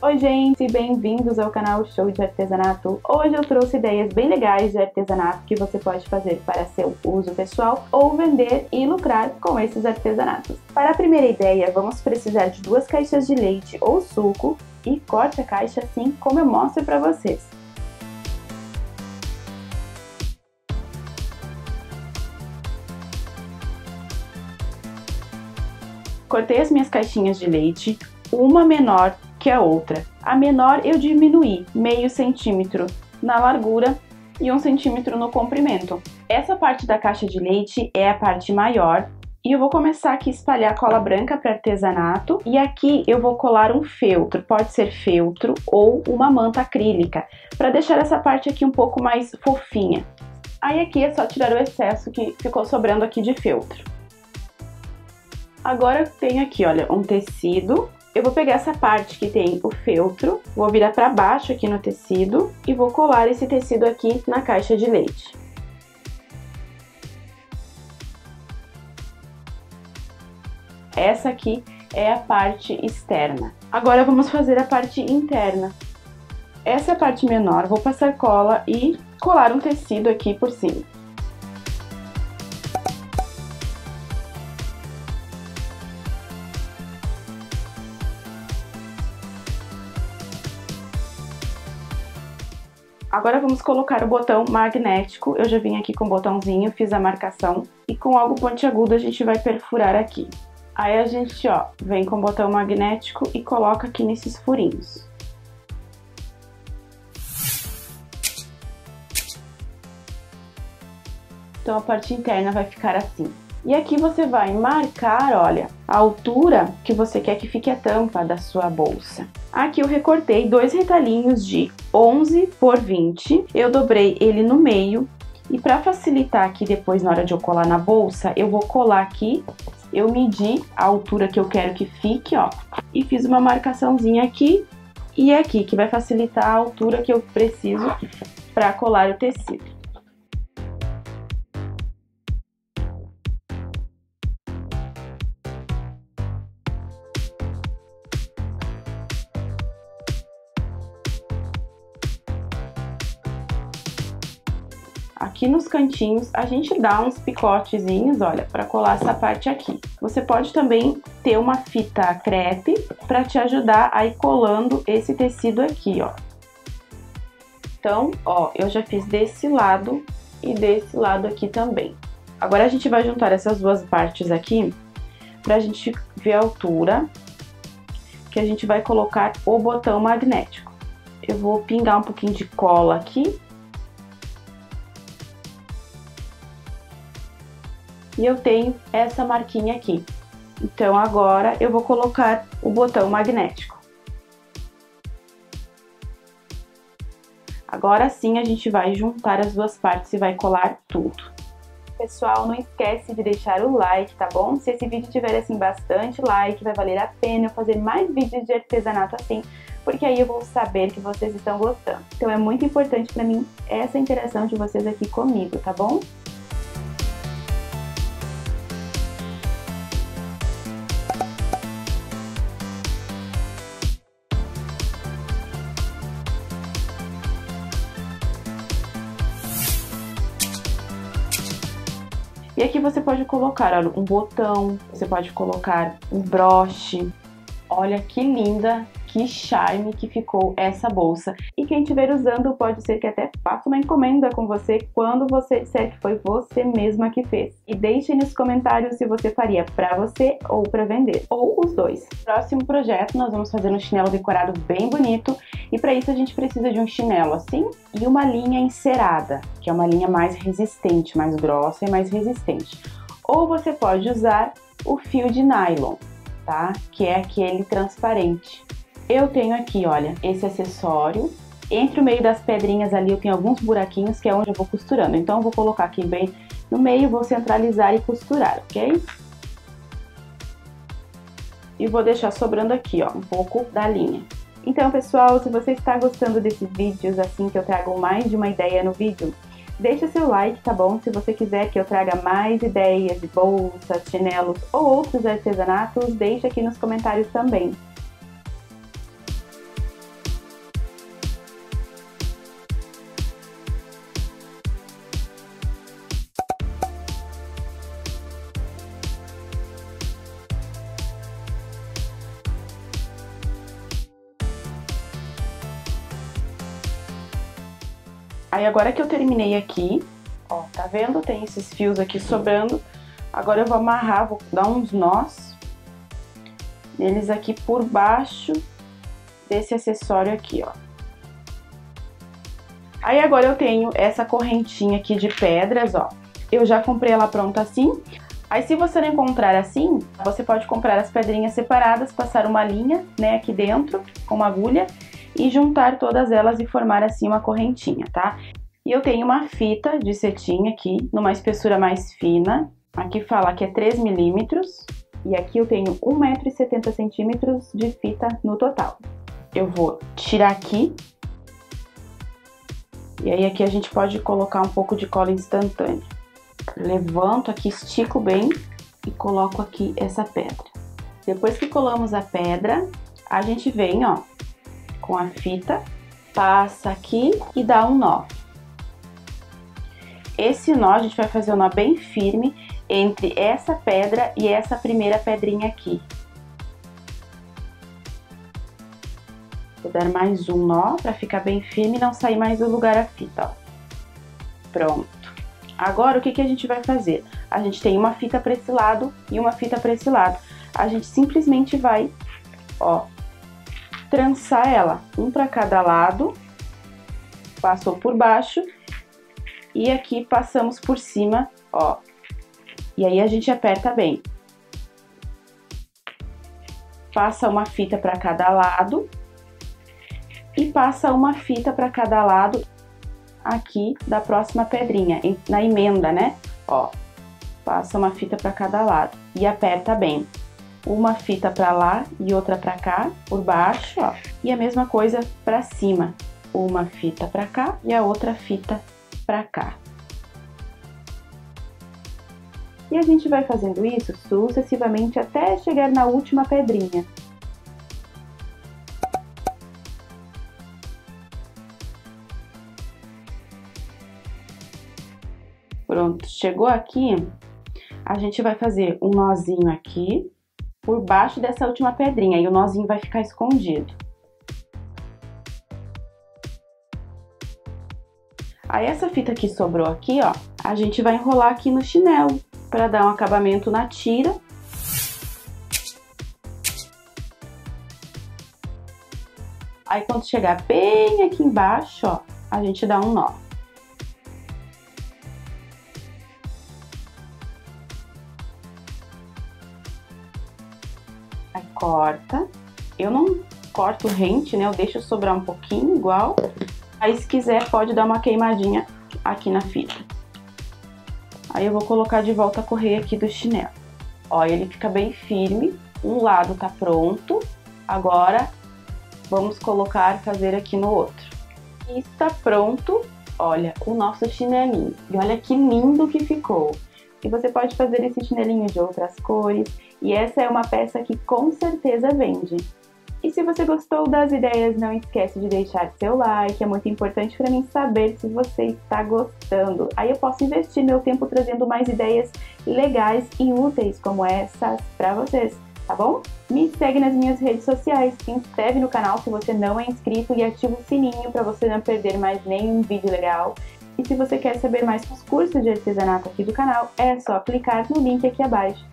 Oi gente, bem-vindos ao canal Show de Artesanato. Hoje eu trouxe ideias bem legais de artesanato que você pode fazer para seu uso pessoal ou vender e lucrar com esses artesanatos. Para a primeira ideia, vamos precisar de duas caixas de leite ou suco e corte a caixa assim como eu mostro para vocês. Cortei as minhas caixinhas de leite, uma menor que a outra. A menor eu diminuí meio centímetro na largura e um centímetro no comprimento. Essa parte da caixa de leite é a parte maior e eu vou começar aqui a espalhar cola branca para artesanato e aqui eu vou colar um feltro, pode ser feltro ou uma manta acrílica, para deixar essa parte aqui um pouco mais fofinha. Aí aqui é só tirar o excesso que ficou sobrando aqui de feltro. Agora eu tenho aqui, olha, um tecido eu vou pegar essa parte que tem o feltro, vou virar para baixo aqui no tecido e vou colar esse tecido aqui na caixa de leite. Essa aqui é a parte externa. Agora vamos fazer a parte interna. Essa é a parte menor, vou passar cola e colar um tecido aqui por cima. Agora vamos colocar o botão magnético. Eu já vim aqui com o botãozinho, fiz a marcação e com algo pontiagudo a gente vai perfurar aqui. Aí a gente, ó, vem com o botão magnético e coloca aqui nesses furinhos. Então a parte interna vai ficar assim. E aqui você vai marcar, olha, a altura que você quer que fique a tampa da sua bolsa. Aqui eu recortei dois retalhinhos de 11 por 20, eu dobrei ele no meio. E para facilitar aqui depois na hora de eu colar na bolsa, eu vou colar aqui, eu medi a altura que eu quero que fique, ó, e fiz uma marcaçãozinha aqui. E aqui, que vai facilitar a altura que eu preciso para colar o tecido. Aqui nos cantinhos a gente dá uns picotezinhos, olha, para colar essa parte aqui. Você pode também ter uma fita crepe para te ajudar a ir colando esse tecido aqui, ó. Então, ó, eu já fiz desse lado e desse lado aqui também. Agora a gente vai juntar essas duas partes aqui pra gente ver a altura que a gente vai colocar o botão magnético. Eu vou pingar um pouquinho de cola aqui e eu tenho essa marquinha aqui. Então agora eu vou colocar o botão magnético. Agora sim a gente vai juntar as duas partes e vai colar tudo. Pessoal, não esquece de deixar o like, tá bom? Se esse vídeo tiver assim bastante like, vai valer a pena eu fazer mais vídeos de artesanato assim, porque aí eu vou saber que vocês estão gostando. Então é muito importante para mim essa interação de vocês aqui comigo, tá bom? E aqui você pode colocar olha, um botão, você pode colocar um broche. Olha que linda que charme que ficou essa bolsa. E quem estiver usando, pode ser que até faça uma encomenda com você quando você disser que foi você mesma que fez. E deixe nos comentários se você faria para você ou para vender, ou os dois. Próximo projeto, nós vamos fazer um chinelo decorado bem bonito, e para isso a gente precisa de um chinelo assim e uma linha encerada, que é uma linha mais resistente, mais grossa e mais resistente. Ou você pode usar o fio de nylon, tá? Que é aquele transparente. Eu tenho aqui, olha, esse acessório. Entre o meio das pedrinhas ali eu tenho alguns buraquinhos que é onde eu vou costurando. Então eu vou colocar aqui bem no meio, vou centralizar e costurar, ok? E vou deixar sobrando aqui, ó, um pouco da linha. Então, pessoal, se você está gostando desses vídeos, assim que eu trago mais de uma ideia no vídeo, deixa seu like, tá bom? Se você quiser que eu traga mais ideias de bolsas, chinelos ou outros artesanatos, deixa aqui nos comentários também. Aí agora que eu terminei aqui, ó, tá vendo? Tem esses fios aqui sobrando. Agora eu vou amarrar, vou dar uns nós neles aqui por baixo desse acessório aqui, ó. Aí agora eu tenho essa correntinha aqui de pedras, ó. Eu já comprei ela pronta assim. Aí se você não encontrar assim, você pode comprar as pedrinhas separadas, passar uma linha, né, aqui dentro, com uma agulha, e juntar todas elas e formar assim uma correntinha, tá? E eu tenho uma fita de cetim aqui, numa espessura mais fina. Aqui fala que é 3 milímetros. E aqui eu tenho 1,70m de fita no total. Eu vou tirar aqui. E aí aqui a gente pode colocar um pouco de cola instantânea. Levanto aqui, estico bem e coloco aqui essa pedra. Depois que colamos a pedra, a gente vem, ó, com a fita, passa aqui e dá um nó. Esse nó a gente vai fazer um nó bem firme entre essa pedra e essa primeira pedrinha aqui. Vou dar mais um nó para ficar bem firme e não sair mais do lugar a fita, ó. Pronto. Agora, o que, que a gente vai fazer? A gente tem uma fita para esse lado e uma fita para esse lado. A gente simplesmente vai, ó, trançar ela, um para cada lado, passou por baixo e aqui passamos por cima, ó. E aí a gente aperta bem. Passa uma fita para cada lado e passa uma fita para cada lado aqui da próxima pedrinha, na emenda, né? Ó, passa uma fita para cada lado e aperta bem. Uma fita para lá e outra para cá, por baixo, ó. E a mesma coisa para cima. Uma fita para cá e a outra fita para cá. E a gente vai fazendo isso sucessivamente até chegar na última pedrinha. Pronto, chegou aqui, a gente vai fazer um nozinho aqui por baixo dessa última pedrinha e o nozinho vai ficar escondido. Aí essa fita que sobrou aqui, ó, a gente vai enrolar aqui no chinelo para dar um acabamento na tira. Aí quando chegar bem aqui embaixo, ó, a gente dá um nó. Corta. Eu não corto rente, né? Eu deixo sobrar um pouquinho igual. Aí se quiser pode dar uma queimadinha aqui na fita. Aí eu vou colocar de volta a correia aqui do chinelo. Ó, ele fica bem firme. Um lado tá pronto. Agora vamos colocar, fazer aqui no outro. E está pronto, olha, o nosso chinelinho. E olha que lindo que ficou. E você pode fazer esse chinelinho de outras cores. E essa é uma peça que com certeza vende. E se você gostou das ideias, não esquece de deixar seu like, é muito importante para mim saber se você está gostando. Aí eu posso investir meu tempo trazendo mais ideias legais e úteis como essas para vocês, tá bom? Me segue nas minhas redes sociais, se inscreve no canal se você não é inscrito e ativa o sininho para você não perder mais nenhum vídeo legal. E se você quer saber mais dos cursos de artesanato aqui do canal, é só clicar no link aqui abaixo.